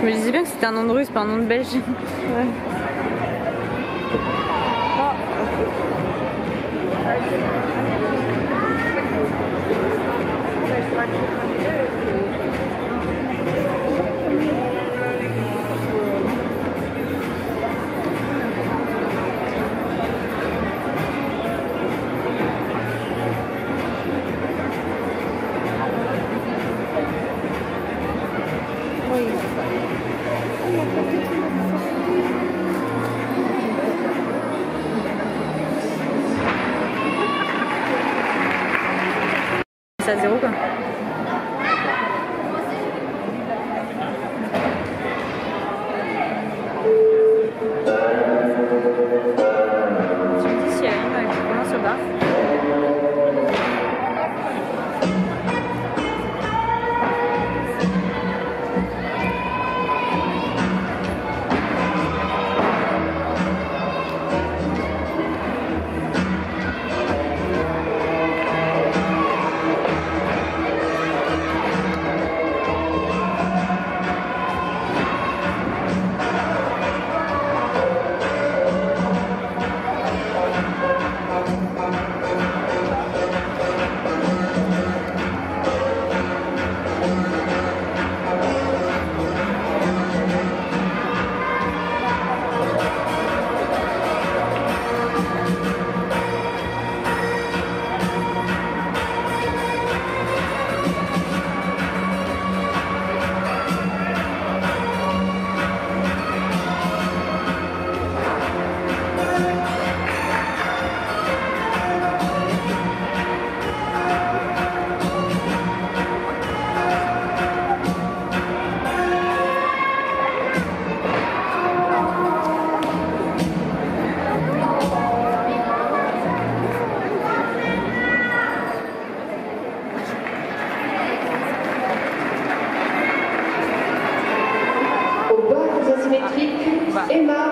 Je me disais bien que c'était un nom de russe, pas un nom de belge. Ouais. Ah, вся дорога. Amen.